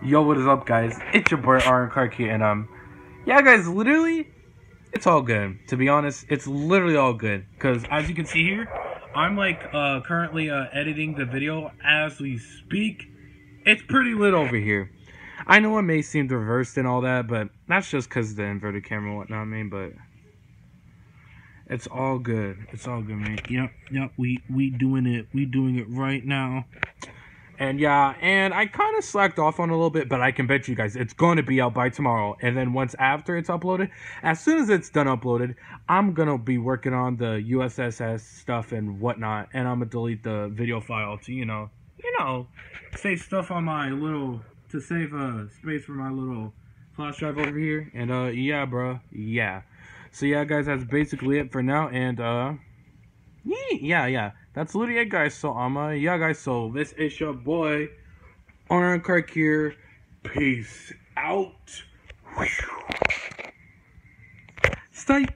Yo, what is up, guys? It's your boy Aaron Karki, and um, yeah, guys, literally, it's all good. To be honest, it's literally all good. Cause as you can see here, I'm like uh currently uh editing the video as we speak. It's pretty lit over here. I know it may seem reversed and all that, but that's just cause the inverted camera and whatnot, I mean, but it's all good. It's all good, man. Yep, yep. We we doing it. We doing it right now. And yeah, and I kind of slacked off on a little bit, but I can bet you guys it's going to be out by tomorrow. And then once after it's uploaded, as soon as it's done uploaded, I'm going to be working on the USSS stuff and whatnot. And I'm going to delete the video file to, you know, you know, save stuff on my little, to save uh, space for my little flash drive over here. And uh, yeah, bro, yeah. So yeah, guys, that's basically it for now. And uh, yeah, yeah. That's literally it, guys. So, uh, yeah, guys. So, this is your boy, Aaron Kirk here. Peace out. Stay.